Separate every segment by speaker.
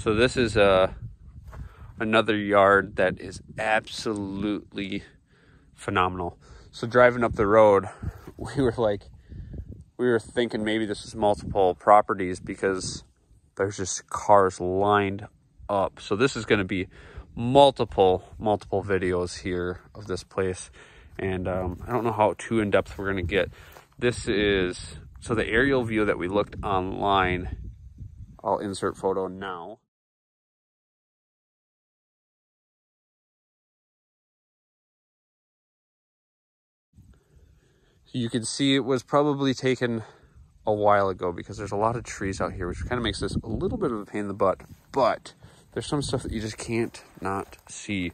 Speaker 1: So this is a uh, another yard that is absolutely phenomenal. So driving up the road, we were like, we were thinking maybe this is multiple properties because there's just cars lined up. So this is going to be multiple, multiple videos here of this place. And um, I don't know how too in depth we're going to get. This is, so the aerial view that we looked online, I'll insert photo now. You can see it was probably taken a while ago because there's a lot of trees out here, which kind of makes this a little bit of a pain in the butt. But there's some stuff that you just can't not see.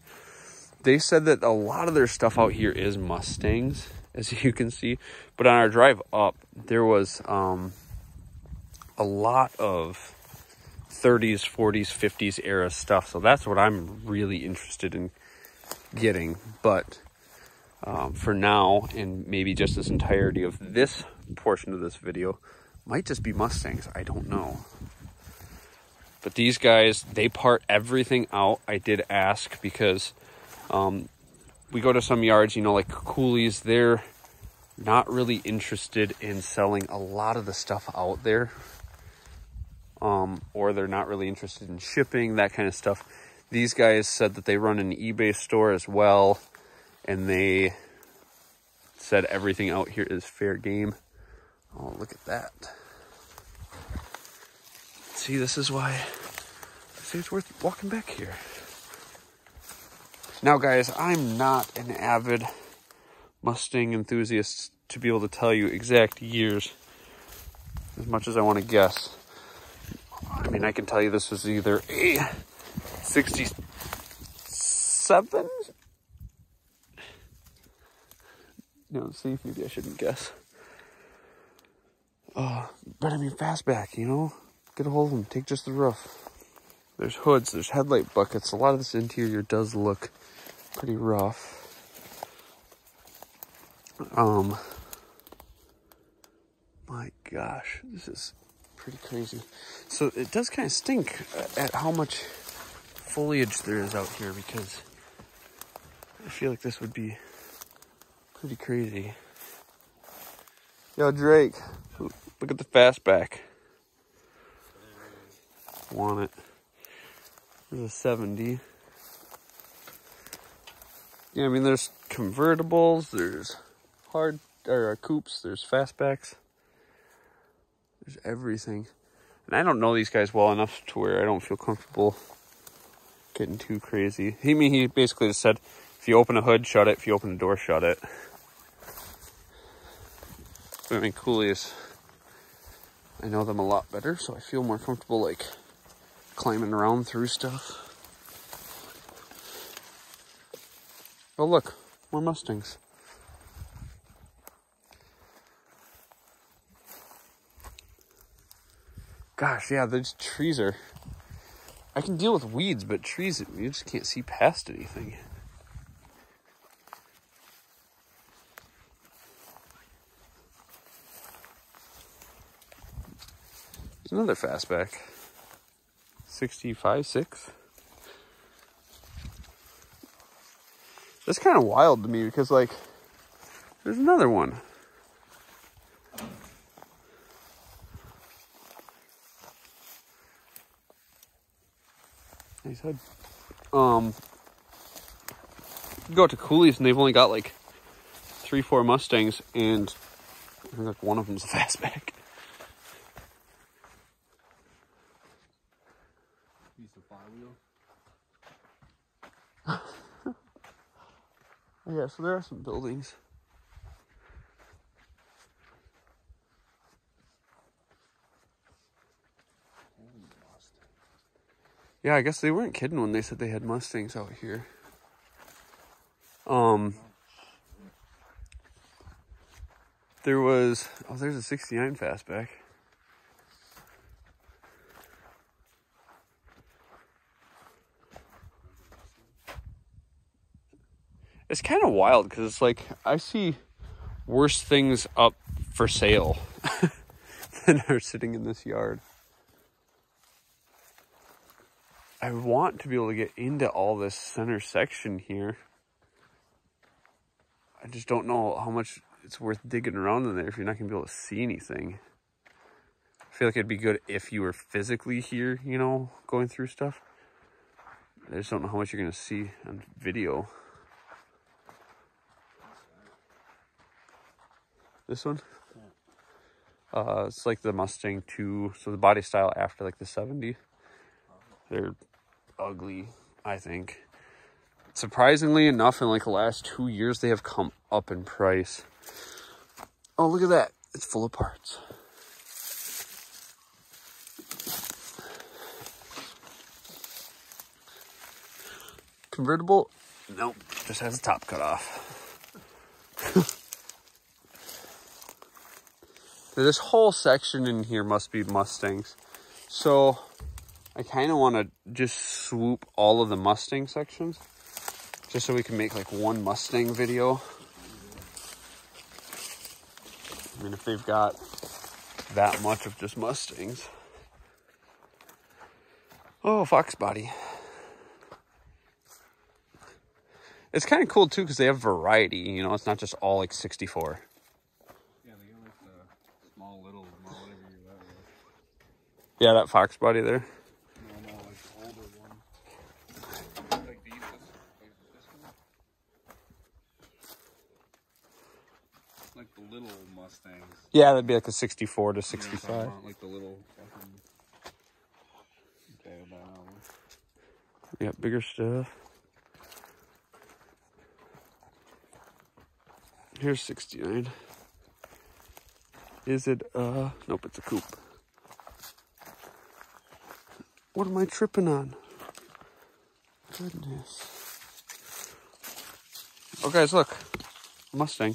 Speaker 1: They said that a lot of their stuff out here is Mustangs, as you can see. But on our drive up, there was um, a lot of 30s, 40s, 50s era stuff. So that's what I'm really interested in getting. But um, for now, and maybe just this entirety of this portion of this video, might just be Mustangs. I don't know. But these guys, they part everything out. I did ask because um, we go to some yards, you know, like Cooley's, they're not really interested in selling a lot of the stuff out there. Um, or they're not really interested in shipping, that kind of stuff. These guys said that they run an eBay store as well and they said everything out here is fair game. Oh, look at that. See, this is why I say it's worth walking back here. Now, guys, I'm not an avid Mustang enthusiast to be able to tell you exact years as much as I want to guess. I mean, I can tell you this was either a 67 know, see, maybe I shouldn't guess. Uh, but I mean, fastback, you know? Get a hold of them, take just the roof. There's hoods, there's headlight buckets. A lot of this interior does look pretty rough. Um, my gosh, this is pretty crazy. So it does kind of stink at how much foliage there is out here because I feel like this would be Pretty crazy. Yo, Drake, look at the fastback. Want it. There's a 70. Yeah, I mean, there's convertibles, there's hard, or uh, coupes, there's fastbacks. There's everything. And I don't know these guys well enough to where I don't feel comfortable getting too crazy. He I mean he basically just said, if you open a hood, shut it. If you open a door, shut it. But I mean, Cooley's, I know them a lot better, so I feel more comfortable like climbing around through stuff. Oh look, more Mustangs. Gosh, yeah, those trees are. I can deal with weeds, but trees, you just can't see past anything. Another fastback. 65, 6. That's kind of wild to me because, like, there's another one. Nice head. Um, go to Cooley's and they've only got like three, four Mustangs, and I think like one of them's a fastback. Yeah, so there are some buildings. Yeah, I guess they weren't kidding when they said they had Mustangs out here. Um, there was, oh, there's a 69 fastback. It's kind of wild because it's like I see worse things up for sale than are sitting in this yard. I want to be able to get into all this center section here. I just don't know how much it's worth digging around in there if you're not gonna be able to see anything. I feel like it'd be good if you were physically here, you know, going through stuff. I just don't know how much you're gonna see on video. This one? Uh, it's like the Mustang 2, so the body style after like the 70. They're ugly, I think. Surprisingly enough, in like the last two years, they have come up in price. Oh, look at that. It's full of parts. Convertible? Nope, just has the top cut off. This whole section in here must be Mustangs. So I kind of want to just swoop all of the Mustang sections just so we can make like one Mustang video. I mean, if they've got that much of just Mustangs. Oh, Fox body. It's kind of cool too because they have variety. You know, it's not just all like 64.
Speaker 2: Yeah, they got like the small little, whatever you that was.
Speaker 1: Yeah, that Fox body there.
Speaker 2: No, no, like the older one. Like these, this, like this one. Like the little Mustangs.
Speaker 1: Yeah, that'd be like a 64 to
Speaker 2: You know what I'm talking
Speaker 1: 65.
Speaker 2: about? Like the little fucking. Okay, that.
Speaker 1: Yeah, bigger stuff. Here's 69. Is it, uh, nope, it's a coupe. What am I tripping on? Goodness. Oh, guys, look. Mustang.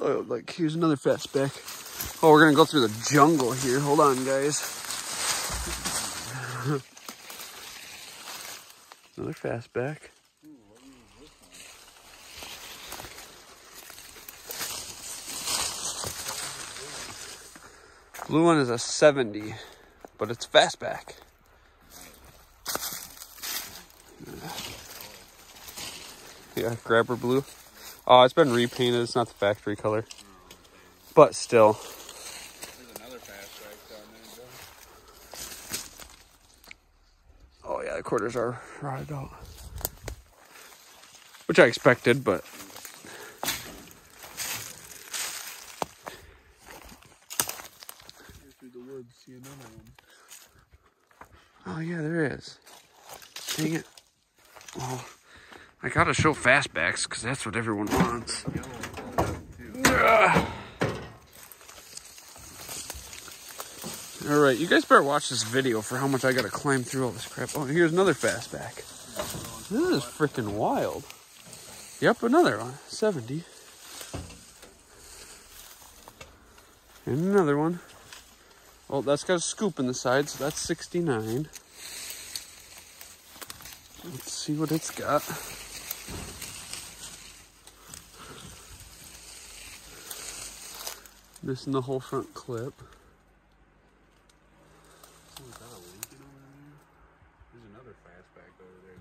Speaker 1: Oh, like, here's another fastback. Oh, we're gonna go through the jungle here. Hold on, guys. Another fastback. Blue one is a 70, but it's fastback. Yeah, grabber blue. Oh, it's been repainted. It's not the factory color. But still. Oh, yeah, the quarters are rotted out. Which I expected, but
Speaker 2: Here through the woods, see another one.
Speaker 1: Oh yeah, there is. Dang it. Well, I gotta show fastbacks because that's what everyone wants. All right, you guys better watch this video for how much I gotta climb through all this crap. Oh, here's another fastback. This is freaking wild. Yep, another one. 70. And another one. Oh, that's got a scoop in the side, so that's 69. Let's see what it's got. Missing the whole front clip.
Speaker 2: Oh, is that a Lincoln over there? There's another fastback over there.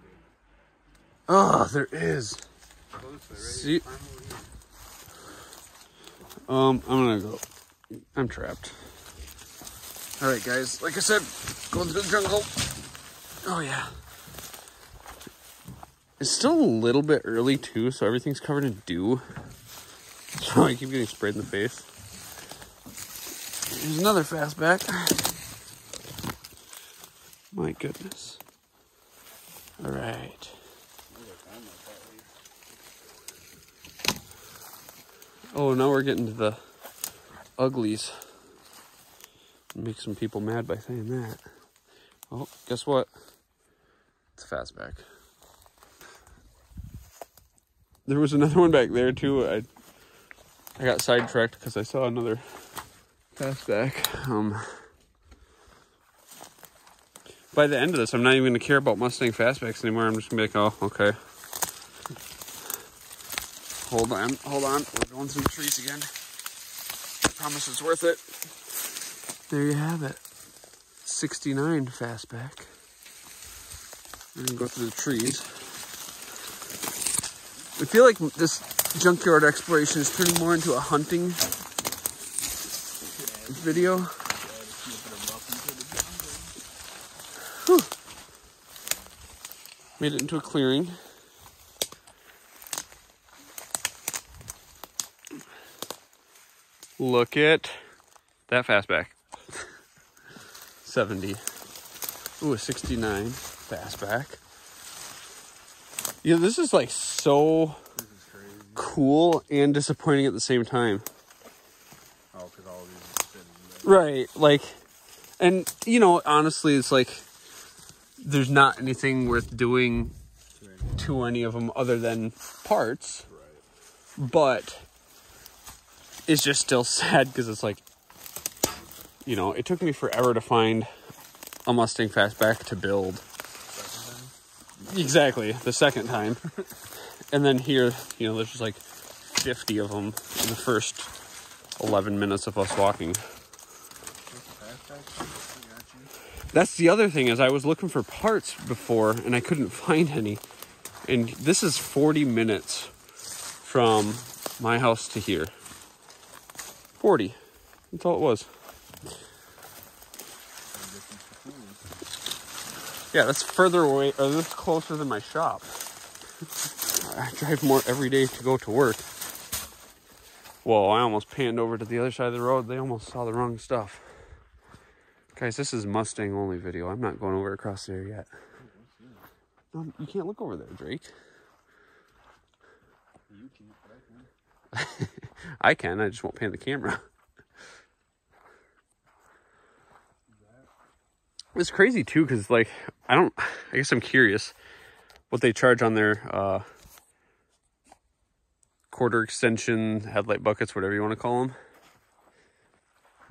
Speaker 1: Oh, there is. See-
Speaker 2: Climb over here.
Speaker 1: Um, I'm gonna go. I'm trapped. All right, guys. Like I said, going through the jungle. Oh yeah. It's still a little bit early too, so everything's covered in dew. So I keep getting sprayed in the face. Here's another fastback. My goodness. All right. Oh, now we're getting to the uglies. Make some people mad by saying that. Oh, guess what? It's a fastback. There was another one back there too. I I got sidetracked because I saw another fastback. Um, by the end of this, I'm not even gonna care about Mustang fastbacks anymore. I'm just gonna be like, oh, okay. Hold on, hold on. We're going through the trees again. I promise it's worth it. There you have it. 69 fastback. We're gonna go through the trees. I feel like this junkyard exploration is turning more into a hunting video. Whew. Made it into a clearing. Look at that fastback. 70. Ooh, a 69 fastback. Yeah, this is like so
Speaker 2: is
Speaker 1: cool and disappointing at the same time.
Speaker 2: Oh, because all these.
Speaker 1: Right. Like, and you know, honestly, it's like there's not anything worth doing to any of them other than parts,
Speaker 2: Right.
Speaker 1: but it's just still sad because it's like, you know, it took me forever to find a Mustang Fastback to build. Exactly, the second time. and then here, you know, there's just like 50 of them in the first 11 minutes of us walking. That's the other thing is I was looking for parts before and I couldn't find any. And this is 40 minutes from my house to here. 40. That's all it was. Yeah, that's further away, or that's closer than my shop. I drive more every day to go to work. Whoa, I almost panned over to the other side of the road. They almost saw the wrong stuff. Guys, this is Mustang only video. I'm not going over across there yet. No, you can't look over there, Drake.
Speaker 2: You can't, but I can.
Speaker 1: I can, I just won't pan the camera. It's crazy too, because like I don't. I guess I'm curious what they charge on their uh, quarter extension headlight buckets, whatever you want to call them.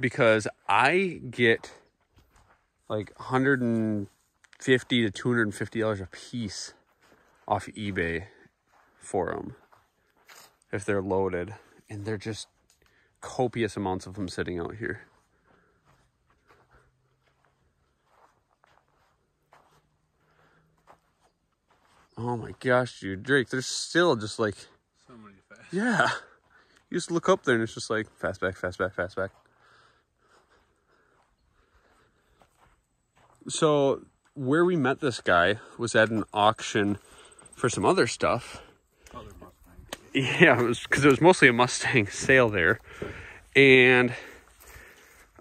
Speaker 1: Because I get like 150 to 250 dollars a piece off eBay for them if they're loaded, and they're just copious amounts of them sitting out here. Oh my gosh, dude, Drake, there's still just like,
Speaker 2: So many fast.
Speaker 1: yeah. You just look up there and it's just like fastback, fastback, fastback. So where we met this guy was at an auction for some other stuff.
Speaker 2: Other Mustang.
Speaker 1: Yeah, it was because it was mostly a Mustang sale there, and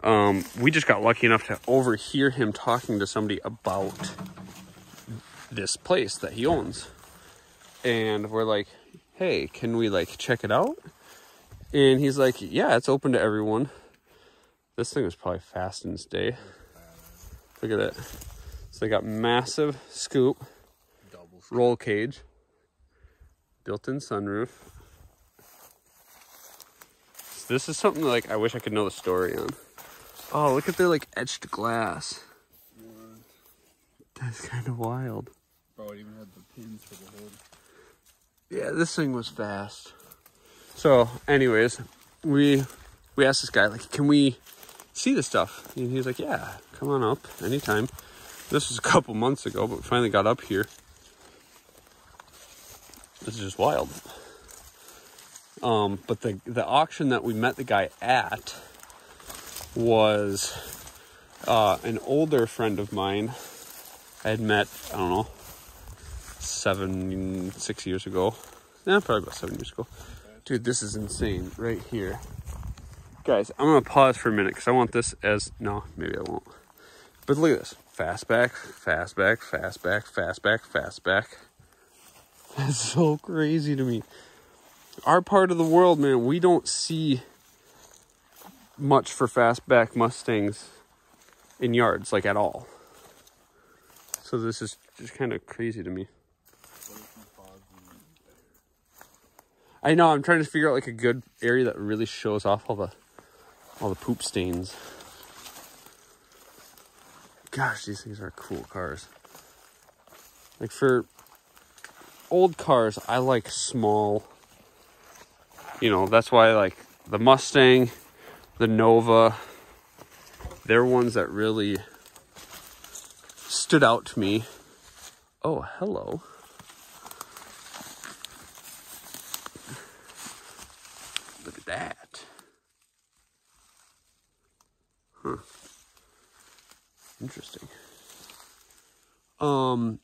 Speaker 1: um, we just got lucky enough to overhear him talking to somebody about this place that he owns, and we're like, "Hey, can we like check it out?" And he's like, "Yeah, it's open to everyone." This thing was probably fast in its day. Look at it. So they got massive scoop
Speaker 2: Double.
Speaker 1: roll cage, built-in sunroof. This is something like I wish I could know the story on. Oh, look at their like etched glass. That's kind of wild.
Speaker 2: Bro, it even had the pins for the hood.
Speaker 1: Yeah, this thing was fast. So, anyways, we we asked this guy like, "Can we see the stuff?" And he's like, "Yeah, come on up anytime." This was a couple months ago, but we finally got up here. This is just wild. Um, but the the auction that we met the guy at was uh, an older friend of mine. I had met I don't know seven six years ago. Yeah, probably about seven years ago. Dude, this is insane right here. Guys, I'm gonna pause for a minute because I want this as no, maybe I won't. But look at this. Fastback, fastback, fastback, fastback, fastback. That's so crazy to me. Our part of the world, man, we don't see much for fastback Mustangs in yards, like at all. So this is just kind of crazy to me.
Speaker 2: What if you pause and
Speaker 1: I know. I'm trying to figure out like a good area that really shows off all the all the poop stains. Gosh, these things are cool cars. Like for old cars, I like small. You know, that's why I like the Mustang, the Nova. They're ones that really stood out to me. Oh, hello. Look at that. Huh. Interesting. Um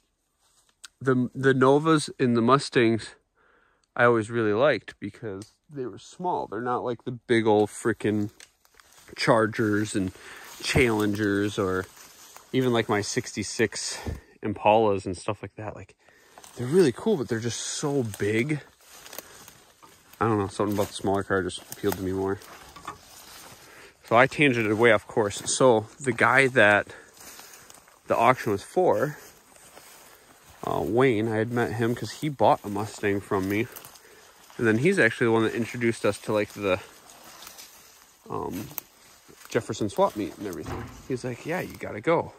Speaker 1: the the Novas and the Mustangs I always really liked because they were small. They're not like the big old freaking Chargers and Challengers or even like my 66 Impalas and stuff like that. Like they're really cool, but they're just so big. I don't know, something about the smaller car just appealed to me more. So I tangented way off course. So the guy that the auction was for, uh, Wayne, I had met him because he bought a Mustang from me. And then he's actually the one that introduced us to like the um, Jefferson swap meet and everything. He's like, yeah, you gotta go.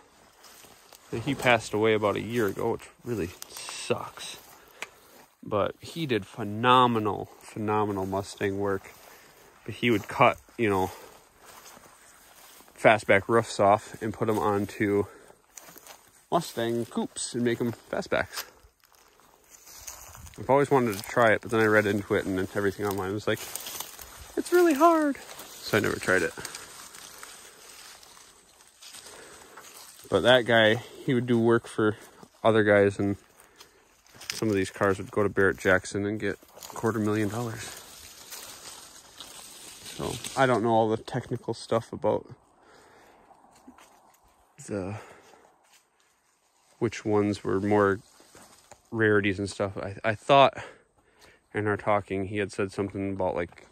Speaker 1: And he passed away about a year ago, which really sucks. But he did phenomenal, phenomenal Mustang work. But he would cut, you know, fastback roofs off and put them onto Mustang coupes and make them fastbacks. I've always wanted to try it, but then I read into it and everything online was like, it's really hard. So I never tried it. But that guy, he would do work for other guys, and some of these cars would go to Barrett Jackson and get quarter million dollars. So I don't know all the technical stuff about the which ones were more rarities and stuff. I, I thought in our talking he had said something about like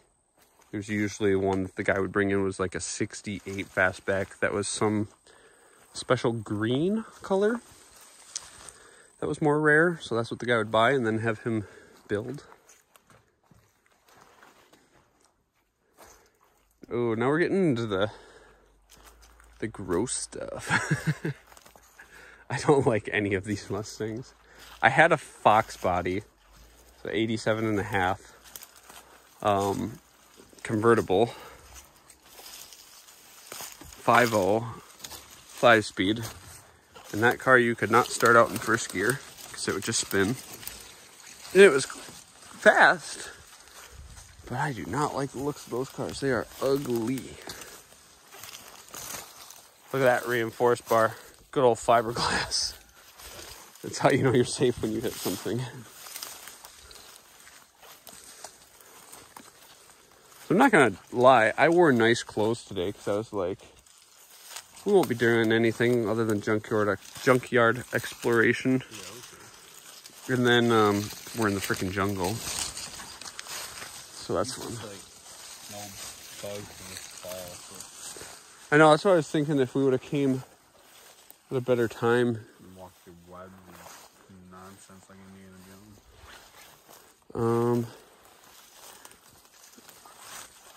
Speaker 1: there's usually one that the guy would bring in was like a 68 fastback that was some special green color that was more rare. So that's what the guy would buy and then have him build. Oh, now we're getting into the the gross stuff. I don't like any of these Mustangs. I had a Fox body, so 87 and a half, um, convertible, 5.0, 5 speed. And that car you could not start out in first gear because it would just spin. And it was fast, but I do not like the looks of those cars. They are ugly. Look at that reinforced bar. Good old fiberglass. That's how you know you're safe when you hit something. So I'm not gonna lie, I wore nice clothes today because I was like, we won't be doing anything other than junkyard junkyard exploration.
Speaker 2: Yeah, okay.
Speaker 1: And then um, we're in the freaking jungle, so that's fun.
Speaker 2: Like no bugs in this fall. So
Speaker 1: I know that's what I was thinking. If we would have came a better time,
Speaker 2: walk nonsense like Indiana Jones.
Speaker 1: Um.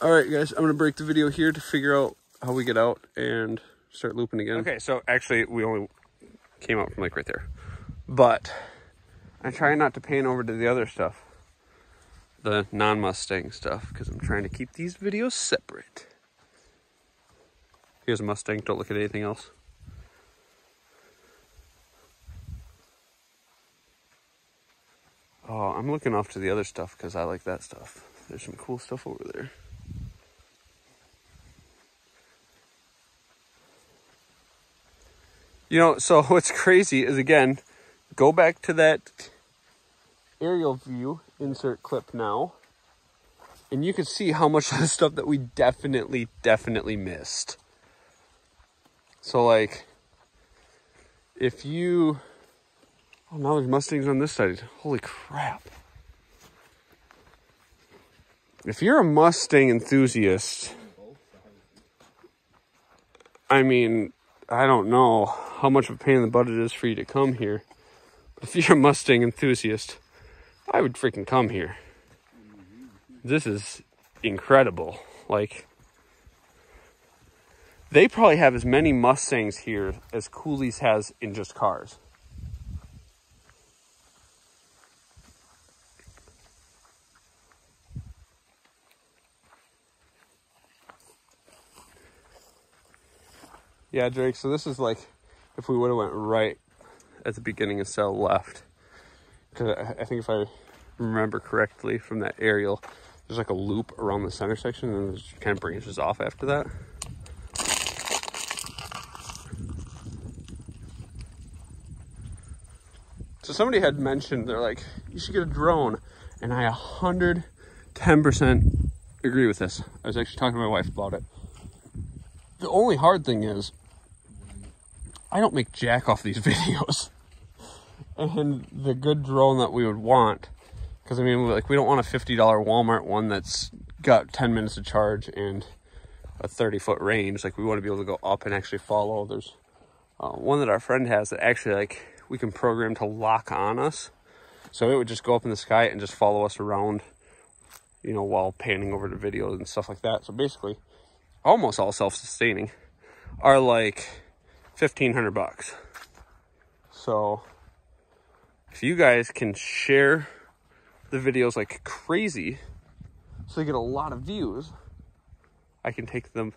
Speaker 1: All right, guys, I'm gonna break the video here to figure out how we get out and start looping again. Okay, so actually, we only came out from like right there, but I'm trying not to pan over to the other stuff, the non-Mustang stuff, because I'm trying to keep these videos separate. Here's a Mustang. Don't look at anything else. Oh, I'm looking off to the other stuff because I like that stuff. There's some cool stuff over there. You know, so what's crazy is again, go back to that aerial view, insert clip now, and you can see how much of the stuff that we definitely, definitely missed. So, like, if you Oh, now there's Mustangs on this side. Holy crap. If you're a Mustang enthusiast, I mean, I don't know how much of a pain in the butt it is for you to come here. But if you're a Mustang enthusiast, I would freaking come here. This is incredible. Like, they probably have as many Mustangs here as Cooley's has in just cars. Yeah, Drake. So this is like if we would have went right at the beginning of left. Because I, I think if I remember correctly from that aerial, there's like a loop around the center section and it kind of branches off after that. So somebody had mentioned they're like, you should get a drone, and I 110% agree with this. I was actually talking to my wife about it. The only hard thing is, I don't make jack off these videos, and the good drone that we would want, because I mean, like we don't want a $50 Walmart one that's got 10 minutes of charge and a 30 foot range. Like we want to be able to go up and actually follow. There's uh, one that our friend has that actually like we can program to lock on us. So it would just go up in the sky and just follow us around, you know, while panning over the videos and stuff like that. So basically, almost all self-sustaining are like 1500 bucks. So if you guys can share the videos like crazy so they get a lot of views, I can take them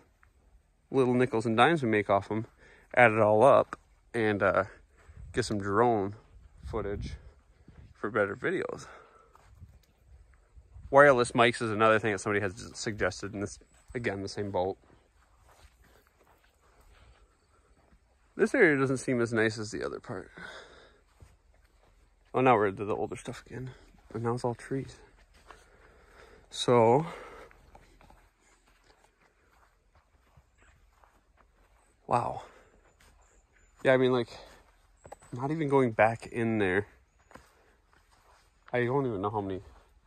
Speaker 1: little nickels and dimes we make off them, add it all up, and uh, get some drone footage for better videos. Wireless mics is another thing that somebody has suggested, and this again the same boat. This area doesn't seem as nice as the other part. Oh, now we're into the older stuff again, but now it's all trees. So, wow. Yeah, I mean, like, not even going back in there. I don't even know how many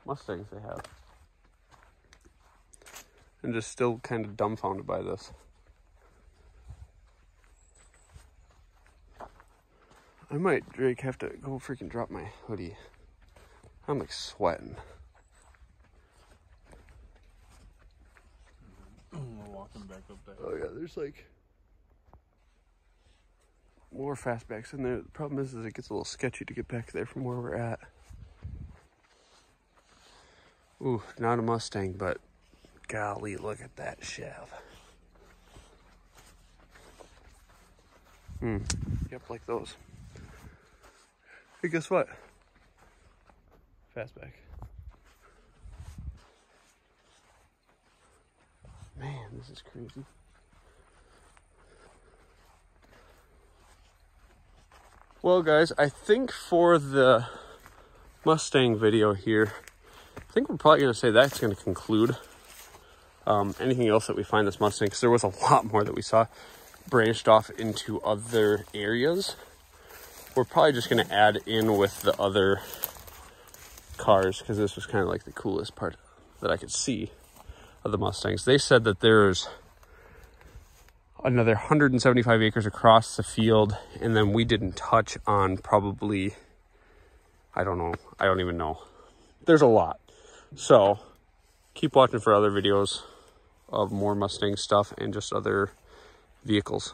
Speaker 1: Mustangs they have. I'm just still kind of dumbfounded by this. I might, Drake, have to go freaking drop my hoodie. I'm like sweating.
Speaker 2: We're walking back up that.
Speaker 1: Oh yeah, there's like more fastbacks in there. The problem is, is it gets a little sketchy to get back there from where we're at. Ooh, not a Mustang, but golly, look at that shaft. Hmm. Yep, like those. Hey, guess what? Fastback. Man, this is crazy. Well, guys, I think for the Mustang video here, I think we're probably going to say that's going to conclude. Um, anything else that we find this Mustang, because there was a lot more that we saw branched off into other areas. We're probably just going to add in with the other cars, because this was kind of like the coolest part that I could see of the Mustangs. They said that there's another 175 acres across the field, and then we didn't touch on probably, I don't know, I don't even know. There's a lot. So keep watching for other videos of more Mustang stuff and just other vehicles.